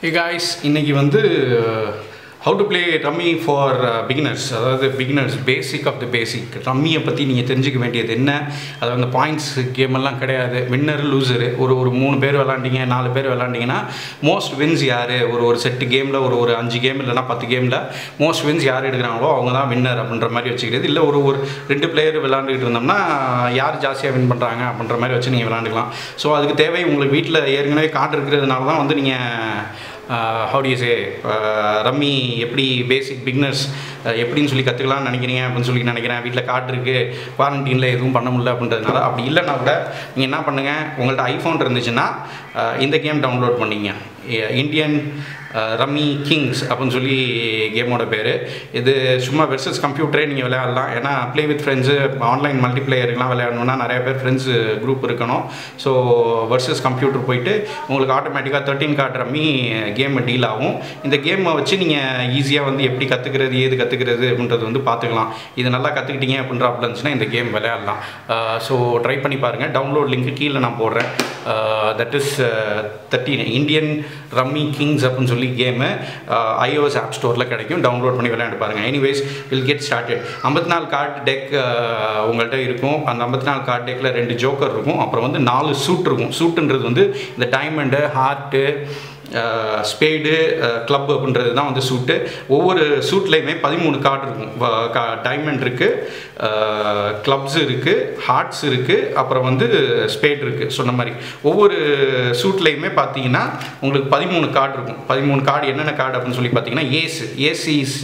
Hey guys இன்னைக்கு வந்து how to play rummy for beginners அதாவது beginners basic of the basic ரம்மியை பற்றி நீங்கள் தெரிஞ்சுக்க வேண்டியது என்ன? அது அந்த பாயிண்ட்ஸ் கேம் எல்லாம் கிடையாது. வின்னர் லூசரு ஒரு ஒரு மூணு பேர் விளாண்டிங்க நாலு பேர் விளாண்டிங்கன்னா மோஸ்ட் வின்ஸ் யார்? ஒரு ஒரு செட்டு கேமில் ஒரு ஒரு அஞ்சு கேம் இல்லைனா பத்து கேமில் மோஸ்ட் வின்ஸ் யார் எடுக்கிறாங்களோ அவங்க தான் வின்னர் அப்படின்ற மாதிரி வச்சுக்கிறது இல்லை ஒரு ஒரு ரெண்டு பிளேயர் விளாண்டுக்கிட்டு இருந்தோம்னா யார் ஜாஸ்தியாக வின் பண்ணுறாங்க அப்படின்ற மாதிரி வச்சு நீங்கள் விளாண்டுக்கலாம் ஸோ அதுக்கு தேவை உங்களுக்கு வீட்டில் ஏற்கனவே கார்டு இருக்கிறதுனால தான் வந்து நீங்கள் Uh, ஹவுடியஸே ரம்மி uh, எப்படி பேசிக் பிக்னர்ஸ் uh, எப்படின்னு சொல்லி கற்றுக்கலாம்னு நினைக்கிறீங்க அப்படின்னு சொல்லி நினைக்கிறேன். வீட்டில் கார்டு இருக்குது குவாரண்டீனில் எதுவும் பண்ண முடியல அப்படின்றதுனால அப்படி இல்லைன்னா கூட நீங்கள் என்ன பண்ணுங்கள் உங்கள்கிட்ட ஐஃபோன் இருந்துச்சுன்னா இந்த கேம் டவுன்லோட் பண்ணிங்க. இந்தியன் ரம்மி கிங்ஸ் அப்படின்னு சொல்லி கேமோட பேர். இது சும்மா வெர்சஸ் கம்ப்யூட்டரே நீங்கள் விளையாடலாம். ஏன்னா ப்ளே வித் ஃப்ரெண்ட்ஸு ஆன்லைன் மல்டிப்ளேயருக்குலாம் விளையாடணும்னா நிறைய பேர் ஃப்ரெண்ட்ஸ் குரூப் இருக்கணும். ஸோ வெர்சஸ் கம்ப்யூட்டர் போயிட்டு உங்களுக்கு ஆட்டோமேட்டிக்காக thirteen card rummy game deal ஆகும். இந்த கேமை வச்சு நீங்கள் ஈஸியாக வந்து எப்படி கற்றுக்கிறது ஏது கற்றுக்கிறது அப்படின்றது வந்து பார்த்துக்கலாம். இது நல்லா கற்றுக்கிட்டீங்க அப்படின்ற இருந்துச்சுன்னா இந்த கேம் விளையாடலாம். ஸோ ட்ரை பண்ணி பாருங்கள் டவுன்லோட் லிங்க் கீழே நான் போடுறேன். That is thirteen Indian rummy kings அப்படின்னு சொல்லி கேமு ஐஓஎஸ் ஆப் ஸ்டோரில் கிடைக்கும். டவுன்லோட் பண்ணி விளையாண்டு பாருங்கள் எனிவேஸ் வில் கெட் ஸ்டார்டட் ஐம்பத்தி நாலு கார்டு டெக் uh, உங்கள்கிட்ட இருக்கும். அந்த ஐம்பத்தி நாலு கார்டு டெக்கில் ரெண்டு ஜோக்கர் இருக்கும். அப்புறம் வந்து நாலு சூட் இருக்கும். சூட்டுன்றது வந்து இந்த டைமண்டு ஹார்ட்டு ஸ்பேடு கிளப் அப்படின்றது தான் வந்து சூட்டு ஒவ்வொரு சூட்லேயுமே பதிமூணு கார்டு இருக்கும். டைமண்ட் இருக்குது கிளப்ஸ் இருக்குது ஹார்ட்ஸ் இருக்குது அப்புறம் வந்து ஸ்பேட் இருக்குது சொன்ன மாதிரி. ஒவ்வொரு சூட்லேயுமே பார்த்தீங்கன்னா உங்களுக்கு பதிமூணு கார்டு இருக்கும். பதிமூணு கார்டு என்னென்ன கார்டு அப்படின்னு சொல்லி பார்த்தீங்கன்னா ace ace is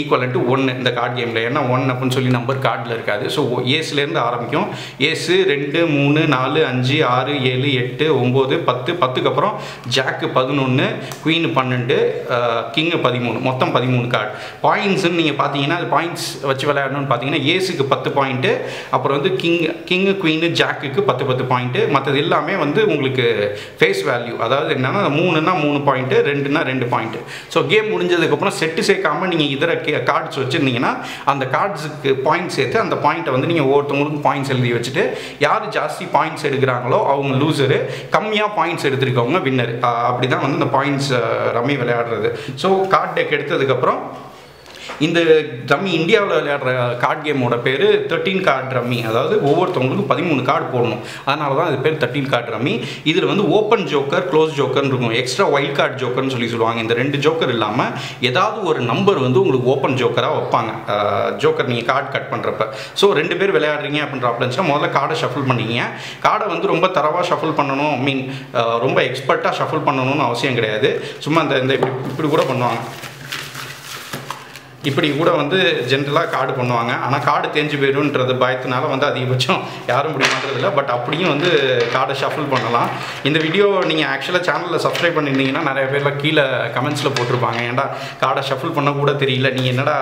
equal to ஒன்று இந்த கார்டு கேமில் ஏன்னா ஒன் அப்படின்னு சொல்லி நம்பர் கார்டில் இருக்காது. ஸோ ஏஸ்லேருந்து ஆரம்பிக்கும். ஏசு ரெண்டு மூணு நாலு அஞ்சு ஆறு ஏழு எட்டு ஒம்பது பத்து. பத்துக்கு அப்புறம் ஜாக்கு பதினொன்று குயின் பன்னெண்டு கிங்கு பதிமூணு. மொத்தம் பதிமூணு கார்டு பாயிண்ட்ஸ்னு நீங்கள் பார்த்தீங்கன்னா அது பாயிண்ட்ஸ் வச்சு விளையாடணும்னு பார்த்தீங்கன்னா ஏஸுக்கு பத்து பாயிண்ட்டு அப்புறம் வந்து கிங் கிங்கு குயின் ஜாக்குக்கு பத்து பத்து பாயிண்ட்டு மற்றது எல்லாமே வந்து உங்களுக்கு ஃபேஸ் வேல்யூ அதாவது என்னென்னா மூணுனா மூணு பாயிண்ட்டு ரெண்டுனா ரெண்டு பாயிண்ட்டு ஸோ கேம் முடிஞ்சதுக்கப்புறம் செட்டு சேர்க்காம நீங்கள் இதர கார்ட்ஸ் வச்சுருந்தீங்கன்னா அந்த கார்ட்ஸுக்கு பாயிண்ட் சேர்த்து அந்த பாயிண்ட்டை வந்து நீங்கள் ஒவ்வொருத்தவங்களுக்கும் பாயிண்ட்ஸ் எழுதி வச்சுட்டு யார் ஜாஸ்தி பாயிண்ட்ஸ் எடுக்கிறாங்களோ அவங்க லூசரு கம்மியாக பாயிண்ட்ஸ் எடுத்திருக்கவங்க வின்னர் அப்படி தான் வந்து இந்த பாயிண்ட்ஸ் ரம்மி விளையாடுறது. ஸோ கார்ட் டெக் எடுத்ததுக்கப்புறம் இந்த ரம்மி இந்தியாவில் விளையாடுற கார்டு கேமோட பேர் தேர்ட்டீன் கார்டு ரம்மி. அதாவது ஒவ்வொருத்தவங்களுக்கும் பதிமூணு கார்டு போடணும். அதனால தான் இது பேர் தேர்ட்டீன் கார்டு ரம்மி. இதில் வந்து ஓப்பன் ஜோக்கர் க்ளோஸ் ஜோக்கர்னு இருக்கும். எக்ஸ்ட்ரா வைல்ட் கார்டு ஜோக்கர்னு சொல்லி சொல்லுவாங்க. இந்த ரெண்டு ஜோக்கர் இல்லாமல் ஏதாவது ஒரு நம்பர் வந்து உங்களுக்கு ஓப்பன் ஜோக்கராக வைப்பாங்க. ஜோக்கர் நீங்கள் கார்டு கட் பண்ணுறப்ப ஸோ ரெண்டு பேர் விளையாடுறீங்க அப்படின்ற இருந்துச்சுன்னா முதல்ல கார்டை ஷஃபிள் பண்ணிங்க கார்டை வந்து ரொம்ப தரவாக ஷஃபிள் பண்ணணும். மீன் ரொம்ப எக்ஸ்பர்ட்டாக ஷஃபிள் பண்ணணும்னு அவசியம் கிடையாது. சும்மா இந்த இந்த இப்படி இப்படி கூட பண்ணுவாங்க. இப்படி கூட வந்து ஜென்ரலாக கார்டு பண்ணுவாங்க. ஆனால் கார்டு தேஞ்சு போயிடும்ன்றது பயத்தினால வந்து அதிகபட்சம் யாரும் முடிய மாட்டதில்ல பட் அப்படியும் வந்து கார்டை ஷஃபிள் பண்ணலாம். இந்த வீடியோ நீங்கள் ஆக்சுவலாக சேனலில் சப்ஸ்கிரைப் பண்ணியிருந்தீங்கன்னா நிறைய பேர்லாம் கீழே கமெண்ட்ஸில் போட்டிருப்பாங்க. ஏன்டா கார்டை ஷஃபிள் பண்ண கூட தெரியல. நீ என்னடா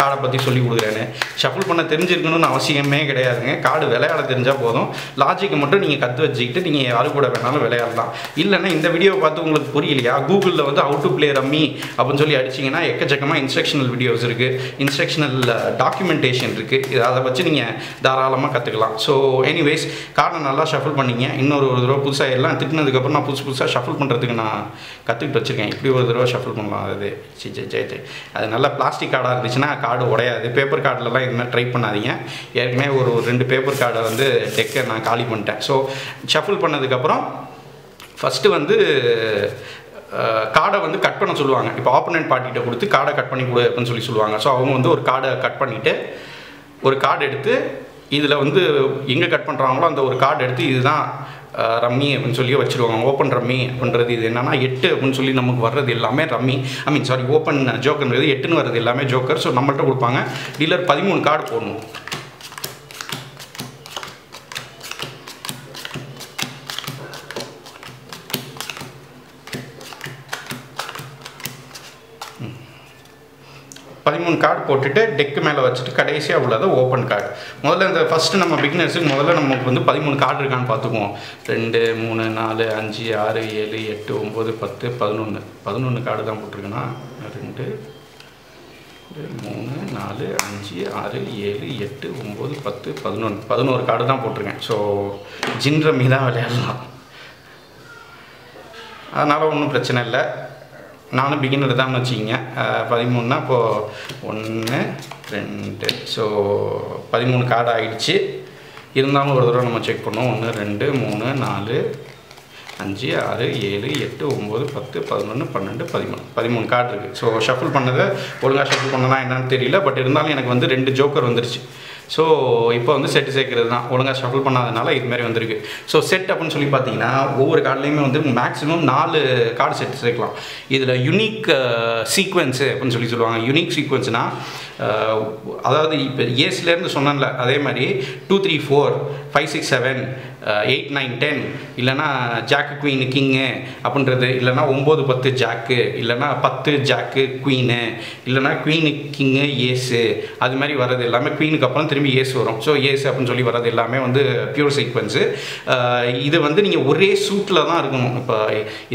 கார்டை பற்றி சொல்லி கொடுக்குறேன்னு. ஷஃபிள் பண்ண தெரிஞ்சிருக்கணும்னு அவசியமே கிடையாதுங்க. கார்டு விளையாட தெரிஞ்சால் போதும். லாஜிக்கை மட்டும் நீங்கள் கற்று வச்சுக்கிட்டு நீங்கள் யாரு கூட வேணாலும் விளையாடலாம். இல்லைன்னா இந்த வீடியோவை பார்த்து உங்களுக்கு புரியலையா? கூகுளில் வந்து அவுட் டு பிளே ரம்மி அப்படின்னு சொல்லி அடிச்சிங்கன்னா எக்கச்சக்கமாக இன்ஸ்ட்ரக்ஷன் இன்ஸ்ட்ரக்ஷனல் வீடியோஸ் இருக்குது இன்ஸ்ட்ரக்ஷனல் டாக்குமெண்டேஷன் இருக்குது இது அதை வச்சு நீங்கள் தாராளமாக கற்றுக்கலாம் ஸோ எனிவேஸ் கார்டை நல்லா ஷஃபிள் பண்ணிங்க. இன்னொரு ஒரு தடவை புதுசாக எல்லாம் திட்டினதுக்கப்புறம் நான் புதுசு புதுசாக ஷஃபிள் பண்ணுறதுக்கு நான் கற்றுக்கிட்டு வச்சுருக்கேன். இப்படி ஒரு தடவை ஷஃபிள் பண்ணலாம் அது. சி ஜெய் ஜெய் அது நல்லா பிளாஸ்டிக் கார்டாக இருந்துச்சுன்னா கார்டு உடையாது. பேப்பர் கார்டிலலாம் இதுமாதிரி ட்ரை பண்ணாதீங்க. ஏற்கனவே ஒரு ஒரு ரெண்டு பேப்பர் கார்டை வந்து டெக்கை நான் காலி பண்ணிட்டேன். ஸோ ஷஃபிள் பண்ணதுக்கப்புறம் ஃபஸ்ட்டு வந்து கார்டை வந்து கட் பண்ண சொல்லுவாங்க. இப்போ ஆப்போனன்ட் பார்ட்டிகிட்ட கொடுத்து கார்டை கட் பண்ணி கொடு அப்படின்னு சொல்லி சொல்லுவாங்க. ஸோ அவங்க வந்து ஒரு கார்டை கட் பண்ணிவிட்டு ஒரு கார்டு எடுத்து இதில் வந்து எங்கே கட் பண்ணுறாங்களோ அந்த ஒரு கார்டு எடுத்து இதுதான் ரம்மி அப்படின்னு சொல்லி வச்சுருவாங்க. ஓப்பன் ரம்மி அப்படின்றது இது என்னென்னா எட்டு அப்படின்னு சொல்லி நமக்கு வர்றது எல்லாமே rummy. I mean sorry open ஜோக்கர்ன்றது எட்டுன்னு வர்றது எல்லாமே ஜோக்கர் ஸோ நம்மள்ட்ட கொடுப்பாங்க. டீலர் பதிமூணு கார்டு போடணும். பதிமூணு கார்டு போட்டுட்டு டெக்கு மேலே வச்சுட்டு கடைசியாக உள்ளதை ஓப்பன் கார்டு முதல்ல இந்த ஃபஸ்ட்டு நம்ம பிகினர்ஸுக்கு முதல்ல நமக்கு வந்து பதிமூணு கார்டு இருக்கான்னு பார்த்துக்குவோம். ரெண்டு மூணு நாலு அஞ்சு ஆறு ஏழு எட்டு ஒம்பது பத்து பதினொன்று பதினொன்று கார்டு தான் போட்டிருக்கேன்னா ரெண்டு ரெண்டு, மூணு நாலு அஞ்சு ஆறு ஏழு எட்டு ஒம்பது பத்து பதினொன்று பதினோரு கார்டு தான் போட்டிருக்கேன். ஸோ ஜின் ரம்மி தான் விளையாடலாம். அதனால் ஒன்றும் பிரச்சனை இல்லை. நானும் பிகினர் தான் வச்சுக்கிங்க. பதிமூணுனா இப்போது ஒன்று ரெண்டு. ஸோ பதிமூணு கார்டு ஆகிடுச்சு இருந்தாலும் ஒரு தடவை நம்ம செக் பண்ணோம் ஒன்று ரெண்டு மூணு நாலு அஞ்சு ஆறு ஏழு எட்டு ஒம்பது பத்து பதினொன்று பன்னெண்டு பதிமூணு. பதிமூணு கார்டு இருக்குது ஸோ ஷஃபிள் பண்ணதை ஒழுங்காக ஷஃபிள் பண்ணலாம் என்னன்னு தெரியல. பட் இருந்தாலும் எனக்கு வந்து ரெண்டு ஜோக்கர் வந்துருச்சு. ஸோ இப்போ வந்து செட்டு சேர்க்கறது தான் ஒழுங்காக ஷஃபிள் பண்ணாதனால இதுமாரி வந்திருக்கு. ஸோ செட் அப்படின்னு சொல்லி பார்த்தீங்கன்னா ஒவ்வொரு கார்டுலேயுமே வந்து மேக்ஸிமம் நாலு கார்டு செட் சேர்க்கலாம். இதில் யுனிக் சீக்வன்ஸு அப்படின்னு சொல்லி சொல்லுவாங்க. யுனிக் சீக்வன்ஸ்னால் அதாவது இப்போ ஏஸ்லேருந்து சொன்னேன்ல அதே மாதிரி two three four five six seven eight nine ten இல்லைனா ஜாக்கு குவீனு கிங்கு அப்படின்றது இல்லைனா ஒம்பது பத்து ஜாக்கு இல்லைனா பத்து ஜாக்கு குவீனு இல்லைனா குவீனு கிங்கு ஏஸு அது மாதிரி வர்றது எல்லாமே குவீனுக்கு அப்புறம் திரும்பி ஏஸ் வரும். ஸோ ஏஸ் அப்படின்னு சொல்லி வர்றது எல்லாமே வந்து பியூர் சீக்வன்ஸு இது வந்து நீங்கள் ஒரே சூட்டில் தான் இருக்கணும். இப்போ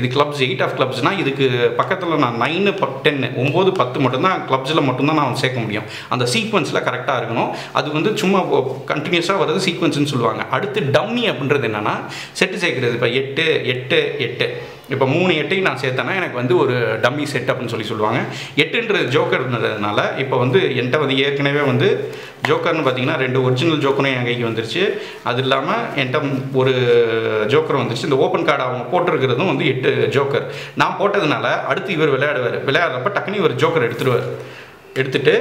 இது கிளப்ஸ் எயிட் ஆஃப் கிளப்ஸ்னால் இதுக்கு பக்கத்தில் நான் நைனு டென்னு ஒம்பது பத்து மட்டும்தான் கிளப்ஸில் மட்டும்தான் நான் சேர்க்க முடியும். அந்த சீக்வன்ஸில் கரெக்டாக இருக்கணும். அது வந்து சும்மா கண்டினியூஸாக வர்றது சீக்வன்ஸ்னு சொல்லுவாங்க. அடுத்து டம்மி அப்படின்றது என்னென்னா செட்டு சேர்க்குறது. இப்போ எட்டு எட்டு எட்டு. இப்போ மூணு எட்டையும் நான் சேர்த்தேன்னா எனக்கு வந்து ஒரு டம்மி செட் அப்படின்னு சொல்லி சொல்லுவாங்க. எட்டுன்றது ஜோக்கர்ன்றதுனால இப்போ வந்து என்கிட்ட வந்து ஏற்கனவே வந்து ஜோக்கர்னு பார்த்தீங்கன்னா ரெண்டு ஒரிஜினல் ஜோக்கரும் என் கைக்கு வந்துருச்சு. அது இல்லாமல் என்கிட்ட ஒரு ஜோக்கர் வந்துருச்சு. இந்த ஓப்பன் கார்டு அவங்க போட்டிருக்கிறதும் வந்து எட்டு ஜோக்கர் நான் போட்டதுனால அடுத்து இவர் விளையாடுவார். விளையாடுறப்ப டக்குனு இவர் ஜோக்கர் எடுத்துருவார். எடுத்துட்டு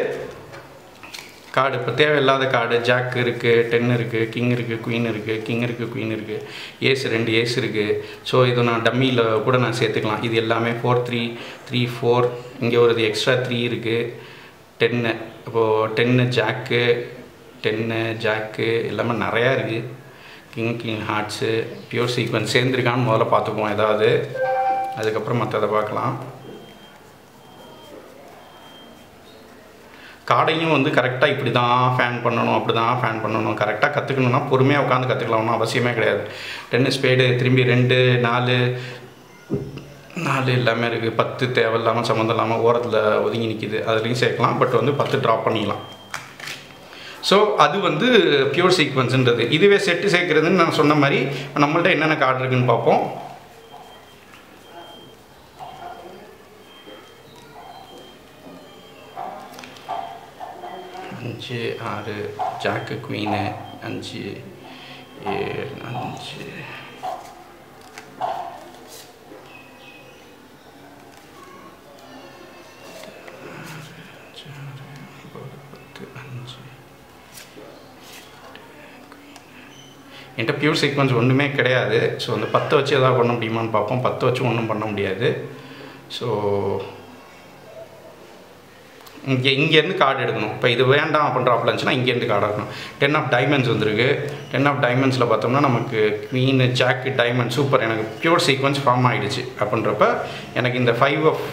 கார்டு இப்போ தேவையில்லாத கார்டு ஜாக் இருக்குது டென் இருக்குது கிங் இருக்குது குயின் இருக்குது கிங் இருக்குது குயின் இருக்குது ஏஸ் ரெண்டு ஏஸ் இருக்குது ஸோ இது நான் டம்மியில் கூட நான் சேர்த்துக்கலாம். இது எல்லாமே ஃபோர் த்ரீ த்ரீ ஃபோர் இங்கே ஒரு எக்ஸ்ட்ரா த்ரீ இருக்குது டென்னு இப்போது டென்னு ஜாக்கு டென்னு ஜாக்கு எல்லாமே நிறையா இருக்குது king king hearts pure sequence சேர்ந்துருக்கான்னு முதல்ல பார்த்துக்குவோம் ஏதாவது. அதுக்கப்புறம் மற்றதை பார்க்கலாம். காடையும் வந்து கரெக்டாக இப்படி தான் ஃபேன் பண்ணணும் அப்படி தான் ஃபேன் பண்ணணும் கரெக்டாக கற்றுக்கணுன்னா பொறுமையாக உட்காந்து கற்றுக்கலாம்னு அவசியமே கிடையாது. டென்னிஸ் ஸ்பேடு திரும்பி ரெண்டு நாலு. நாலு எல்லாமே இருக்குது பத்து தேவையில்லாமல் சம்மந்தம் இல்லாமல் ஓரத்தில் ஒதுங்கி நிற்கிது அதுலேயும் சேர்க்கலாம். பட் வந்து பத்து ட்ராப் பண்ணிக்கலாம் ஸோ அது வந்து பியூர் சீக்வன்ஸுன்றது இதுவே செட்டு சேர்க்குறதுன்னு நான் சொன்ன மாதிரி நம்மள்ட்ட என்னென்ன கார்டு இருக்குதுன்னு பார்ப்போம். அஞ்சு ஆறு ஜாக்கு குவீனு அஞ்சு ஏழு அஞ்சு. என்கிட்ட பியூர் சீக்வன்ஸ் ஒன்றுமே கிடையாது. ஸோ அந்த பத்தை வச்சு எதாவது பண்ண முடியுமான்னு பார்ப்போம். பத்தை வச்சு ஒன்றும் பண்ண முடியாது. ஸோ இங்கே இங்கேருந்து கார்டு எடுக்கணும். இப்போ இது வேண்டாம் அப்படின்ற இருந்துச்சுன்னா இங்கேருந்து கார்டு எடுக்கணும். டென் ஆஃப் டைமண்ட்ஸ் வந்திருக்கு. டென் ஆஃப் டைமண்ட்ஸில் பார்த்தோம்னா நமக்கு குவீனு ஜாக்கு டைமண்ட் சூப்பர் எனக்கு பியூர் சீக்வன்ஸ் ஃபார்ம் ஆகிடுச்சு அப்படின்றப்ப எனக்கு இந்த ஃபைவ் ஆஃப்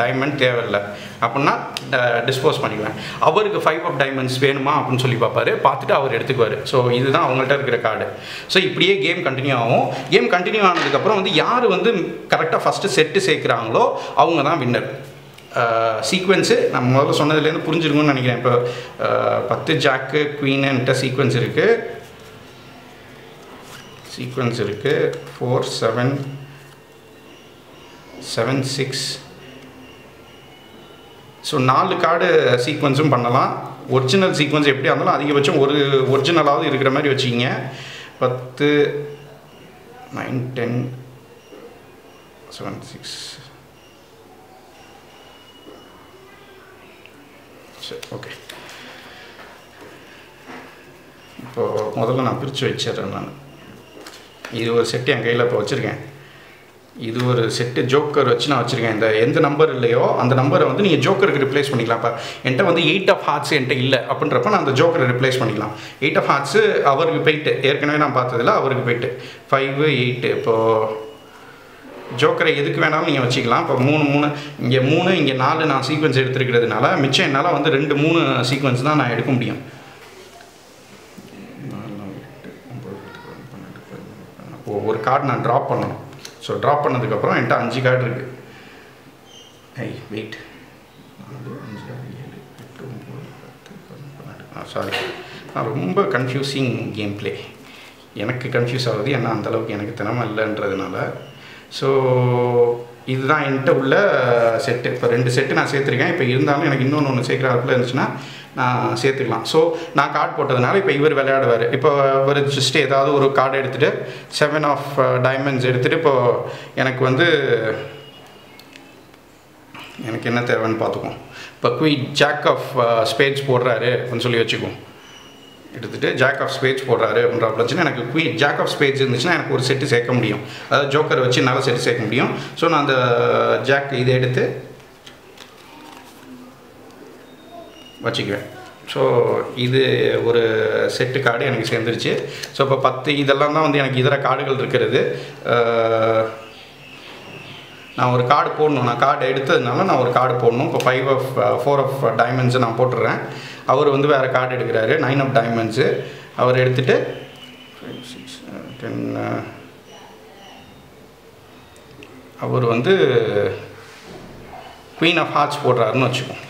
டைமண்ட் தேவையில்லை. அப்படின்னா uh, டிஸ்போஸ் பண்ணிக்குவேன். அவருக்கு ஃபைவ் ஆஃப் டைமண்ட்ஸ் வேணுமா அப்படின்னு சொல்லி பார்ப்பாரு. பார்த்துட்டு அவர் எடுத்துக்குவார். ஸோ இதுதான் அவங்கள்ட்ட இருக்கிற கார்டு ஸோ இப்படியே கேம் கண்டினியூ ஆகும். கேம் கண்டினியூ ஆனதுக்கப்புறம் வந்து யார் வந்து கரெக்டாக ஃபஸ்ட்டு செட்டு சேர்க்குறாங்களோ அவங்க தான் வின்னர் சீக்வன்ஸு நம்ம முதல்ல சொன்னதுலேருந்து புரிஞ்சிருக்கும்னு நினைக்கிறேன். இப்போ பத்து ஜாக்கு குவீனுன்ட்ட சீக்வன்ஸ் இருக்குது சீக்வன்ஸ் இருக்குது four seven seven six so நாலு கார்டு சீக்வன்ஸும் பண்ணலாம். ஒரிஜினல் சீக்வன்ஸ் எப்படி இருந்தாலும் அதிகபட்சம் ஒரு ஒரிஜினலாவது இருக்கிற மாதிரி வச்சுக்கிங்க. பத்து நைன் டென் செவன் சிக்ஸ் சரி ஓகே இப்போது முதல்ல நான் பிரித்து வச்சிடுறேன் நான். இது ஒரு செட்டு என் கையில் இப்போ வச்சுருக்கேன். இது ஒரு செட்டு ஜோக்கர் வச்சு நான் வச்சுருக்கேன். இந்த எந்த நம்பர் இல்லையோ அந்த நம்பரை வந்து நீங்கள் ஜோக்கருக்கு ரிப்ளேஸ் பண்ணிக்கலாம். இப்போ என்கிட்ட வந்து எயிட் ஆஃப் ஹார்ட்ஸ் என்கிட்ட இல்லை அப்படின்றப்ப நான் அந்த ஜோக்கரை ரிப்ளேஸ் பண்ணிக்கலாம். எயிட் ஆஃப் ஹார்ட்ஸு அவருக்கு போயிட்டு ஏற்கனவே நான் பார்த்ததில்ல அவருக்கு போயிட்டு. ஃபைவ் எயிட்டு இப்போது ஜோக்கரை எதுக்கு வேணாலும் நீங்கள் வச்சுக்கலாம். இப்போ மூணு மூணு இங்கே மூணு இங்கே நாலு நான் சீக்வன்ஸ் எடுத்துருக்கிறதுனால மிச்சம் என்னால் வந்து ரெண்டு மூணு சீக்வன்ஸ் தான் நான் எடுக்க முடியும். ஒரு கார்டு நான் ட்ராப் பண்ணணும். ஸோ ட்ராப் பண்ணதுக்கப்புறம் என்கிட்ட அஞ்சு கார்டு இருக்குது ஐ வெயிட் நாலு அஞ்சு ஆறு ஏழு எட்டு ஒம்பது பத்து பன்னெண்டு ஆ சாரி நான் ரொம்ப கன்ஃபியூசிங் கேம் பிளே எனக்கு கன்ஃபியூஸ் ஆகுது. ஏன்னா அந்தளவுக்கு எனக்கு திறமை இல்லைன்றதுனால ஸோ இதுதான் என்கிட்ட உள்ள செட்டு இப்போ ரெண்டு செட்டு நான் சேர்த்துருக்கேன். இப்போ இருந்தாலும் எனக்கு இன்னொன்று ஒன்று சேர்க்குற சேர்க்குறாப்புல இருந்துச்சுன்னா நான் சேர்த்துக்கலாம். ஸோ நான் கார்டு போட்டதுனால இப்போ இவர் விளையாடுவார். இப்போ இவர் ஜஸ்ட் ஏதாவது ஒரு கார்டு எடுத்துகிட்டு செவன் ஆஃப் டைமண்ட்ஸ் uh, எடுத்துகிட்டு இப்போ எனக்கு வந்து எனக்கு என்ன தேவைன்னு பார்த்துக்குவோம். இப்போ குயிட் ஜாக் ஆஃப் ஸ்பேட்ஸ் போடுறாரு அப்படின்னு சொல்லி வச்சுக்குவோம். எடுத்துகிட்டு ஜாக் ஆஃப் ஸ்பேஜ் போடுறாரு அப்படின்ற பிரச்சனை. எனக்கு குயின் ஜாக் ஆஃப் ஸ்பேஜ் இருந்துச்சுன்னா எனக்கு ஒரு செட்டு சேர்க்க முடியும். அதாவது ஜோக்கர் வச்சு என்னால் செட்டு சேர்க்க முடியும். ஸோ நான் அந்த ஜாக் இதை எடுத்து வச்சுக்குவேன். ஸோ இது ஒரு செட்டு கார்டு எனக்கு சேர்ந்துருச்சு. ஸோ இப்போ பத்து இதெல்லாம் தான் வந்து எனக்கு இதர கார்டுகள் இருக்கிறது. நான் ஒரு கார்டு போடணும். நான் கார்டு எடுத்ததுனால நான் ஒரு கார்டு போடணும். இப்போ ஃபைவ் ஆஃப் ஃபோர் ஆஃப் டைமண்ட்ஸை நான் போட்டுடுறேன். அவர் வந்து வேறு கார்டு எடுக்கிறாரு நைன் ஆஃப் டைமண்ட்ஸு அவர் எடுத்துகிட்டு சிக்ஸ் டென் அவர் வந்து குயின் ஆஃப் ஹார்ட்ஸ் போடுறாருன்னு வச்சுக்கோம்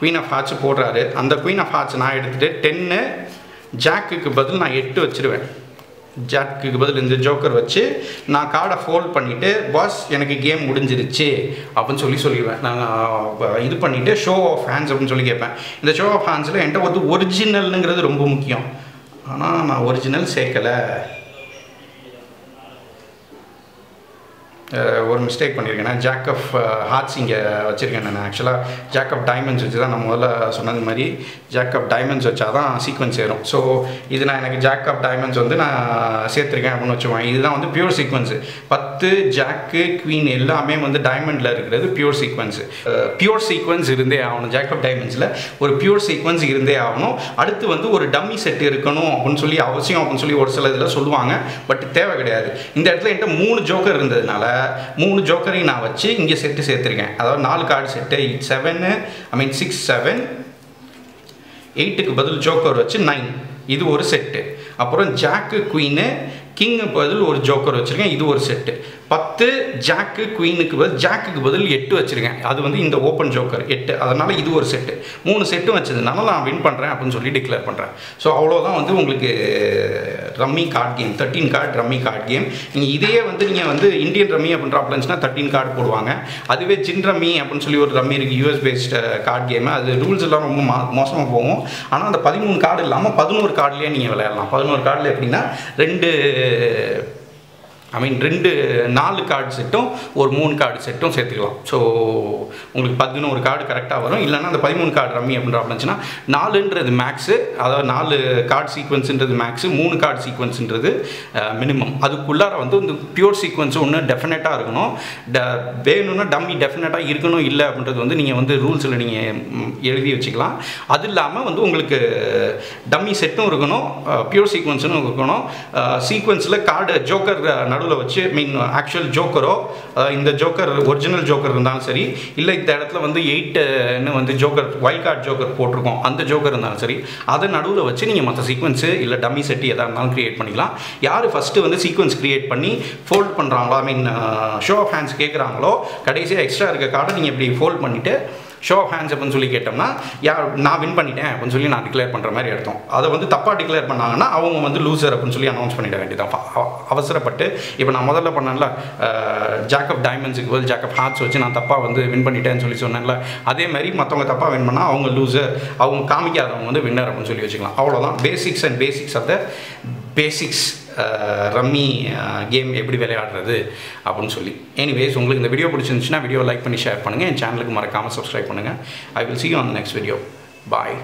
குயின் ஆஃப் ஹார்ட்ஸ் போடுறாரு. அந்த குயின் ஆஃப் ஹார்ட்ஸ் நான் எடுத்துகிட்டு டென்னு ஜாக்குக்கு பதில் நான் எட்டு வச்சிருவேன். ஜாக்குக்கு பதில் இந்த ஜோக்கர் வச்சு நான் கார்டை ஃபோல்ட் பண்ணிவிட்டு பாஸ் எனக்கு கேம் முடிஞ்சிருச்சு. அப்படின்னு சொல்லி சொல்லிடுவேன். நான் இது பண்ணிவிட்டு ஷோ ஆஃப் ஹேண்ட்ஸ் அப்படின்னு சொல்லி கேட்பேன். இந்த ஷோ ஆஃப் ஹேண்ட்ஸில் என்கிட்ட வந்து ஒரிஜினல்ங்கிறது ரொம்ப முக்கியம். ஆனால் நான் ஒரிஜினல் சேர்க்கலை. ஒரு மிஸ்டேக் பண்ணியிருக்கேன். நான் ஜாக் ஆஃப் ஹார்ட்ஸ் இங்கே வச்சுருக்கேன் நான் ஆக்சுவலாக ஜாக் ஆஃப் டைமண்ட்ஸ் வச்சு தான் நான் முதல்ல சொன்னது மாதிரி ஜாக் ஆஃப் டைமண்ட்ஸ் வச்சா தான் சீக்வன்ஸ் ஏறும். ஸோ இது நான் எனக்கு ஜாக் ஆஃப் டைமண்ட்ஸ் வந்து நான் சேர்த்துருக்கேன் அப்படின்னு வச்சுக்கோங்க. இதுதான் வந்து பியூர் சீக்வன்ஸு பத்து ஜாக்கு குவீன் எல்லாமே வந்து டைமண்டில் இருக்கிறது பியூர் சீக்வன்ஸ் பியூர் சீக்வன்ஸ் இருந்தே ஆகணும். ஜாக் ஆஃப் டைமண்ட்ஸில் ஒரு பியூர் சீக்வன்ஸ் இருந்தே ஆகணும். அடுத்து வந்து ஒரு டம்மி செட் இருக்கணும் அப்படின்னு சொல்லி அவசியம் அப்படின்னு சொல்லி ஒரு சில இதில் சொல்லுவாங்க. பட் தேவை கிடையாது. இந்த இடத்துல என்கிட்ட மூணு ஜோக்கர் இருந்ததுனால மூணு ஜோக்கரையும் நான் வச்சு இங்கே செட்டு சேர்த்துருக்கேன். அதாவது நாலு card set seven I mean six seven எயிட்டுக்கு பதில் ஜோக்கர் வச்சு நைன் இது ஒரு செட்டு அப்புறம் ஜாக்கு குவீனு கிங் பதில் ஒரு ஜோக்கர் வச்சுருக்கேன். இது ஒரு செட்டு பத்து ஜாக்கு குயினுக்கு பதில் ஜாக்குக்கு பதில் எட்டு வச்சுருக்கேன். அது வந்து இந்த ஓப்பன் ஜோக்கர் எட்டு. அதனால் இது ஒரு செட்டு மூணு செட்டும் வச்சதுனால நான் வின் பண்ணுறேன் அப்படின்னு சொல்லி டிக்ளேர் பண்ணுறேன் ஸோ அவ்வளோதான் வந்து உங்களுக்கு rummy card game thirteen card rummy card game நீங்கள் இதையே வந்து நீங்கள் வந்து இந்தியன் ரம்மி அப்படின்ற அப்படின்னுச்சுன்னா தேர்ட்டின் கார்டு போடுவாங்க. அதுவே ஜின் ரம்மி அப்படின்னு சொல்லி ஒரு ரம்மி இருக்குது யூஎஸ் பேஸ்ட் கார்டு கேமு அது ரூல்ஸ் எல்லாம் ரொம்ப மா மோசமாக போகும். ஆனால் அந்த பதிமூணு கார்டு இல்லாமல் பதினோரு கார்டுலேயே நீங்கள் விளையாடலாம். பதினோரு கார்டில் எப்படின்னா ரெண்டு ஐ மீன் ரெண்டு நாலு கார்டு செட்டும் ஒரு மூணு கார்டு செட்டும் சேர்த்துக்கலாம். ஸோ உங்களுக்கு பதினோரு கார்டு கரெக்டாக வரும். இல்லைன்னா அந்த பதிமூணு கார்டு ரம்மி அப்படின்ற அப்படின்னுச்சுன்னா நாலுன்றது மேக்ஸு அதாவது நாலு கார்டு சீக்வன்ஸுன்றது மேக்ஸு மூணு கார்டு சீக்வன்ஸுன்றது மினிமம் அதுக்குள்ளார வந்து இந்த பியூர் சீக்வன்ஸ் ஒன்று டெஃபினட்டாக இருக்கணும். ட வேணும்னா டம்மி டெஃபினட்டாக இருக்கணும் இல்லை அப்படின்றது வந்து நீங்கள் வந்து ரூல்ஸில் நீங்கள் எழுதி வச்சுக்கலாம். அது இல்லாமல் வந்து உங்களுக்கு டம்மி செட்டும் இருக்கணும் பியூர் சீக்வன்ஸும் இருக்கணும். சீக்வன்ஸில் கார்டு ஜோக்கர் நடுவில் வச்சு மீன் ஆக்சுவல் ஜோக்கரோ இந்த ஜோக்கர் ஒரிஜினல் ஜோக்கர் இருந்தாலும் சரி இல்லை இந்த இடத்துல வந்து எயிட்டுன்னு வந்து ஜோக்கர் வைல்ட் கார்டு ஜோக்கர் போட்டிருக்கோம் அந்த ஜோக்கர் இருந்தாலும் சரி அதை நடுவில் வச்சு நீங்கள் மற்ற சீக்வன்ஸு இல்லை டம்மி செட்டு எதாக இருந்தாலும் க்ரியேட் பண்ணிக்கலாம். யார் ஃபஸ்ட்டு வந்து சீக்வன்ஸ் க்ரியேட் பண்ணி ஃபோல்ட் பண்ணுறாங்களோ I mean show of hands கேட்குறாங்களோ கடைசியாக எக்ஸ்ட்ரா இருக்க கார்டை நீங்கள் இப்படி ஃபோல்ட் பண்ணிவிட்டு ஷோ ஆஃப் ஹேண்ட்ஸ் அப்படின்னு சொல்லி கேட்டோம்னா யார் நான் வின் பண்ணிட்டேன் அப்படின்னு சொல்லி நான் டிக்ளேர் பண்ணுற மாதிரி அர்த்தம். அதை வந்து தப்பாக டிக்ளேர் பண்ணாங்கன்னா அவங்க வந்து லூசர் அப்படின்னு சொல்லி அனௌன்ஸ் பண்ணிட வேண்டியதான் அவசரப்பட்டு இப்போ நான் முதல்ல பண்ணேன்ல ஜாக் ஆஃப் டைமண்ட்ஸுக்கு பதில் ஜாக் ஆஃப் ஹார்ட்ஸ் வச்சு நான் தப்பாக வந்து வின் பண்ணிட்டேன்னு சொல்லி சொன்னேன்ல அதே மாதிரி மற்றவங்க தப்பாக வின் பண்ணால் அவங்க லூசர் அவங்க காமிக்காதவங்க வந்து வின்னர் அப்படின்னு சொல்லி வச்சுக்கலாம். அவ்வளோதான் basics and basics of the basics rummy game எப்படி விளையாடுறது அப்படின்னு சொல்லி. எனிவேஸ் உங்களுக்கு இந்த வீடியோ பிடிச்சிருந்துச்சுன்னா வீடியோ லைக் பண்ணி ஷேர் பண்ணுங்கள் என் சேனலுக்கு மறக்காமல் சப்ஸ்கிரைப் பண்ணுங்கள் I will see you on next video bye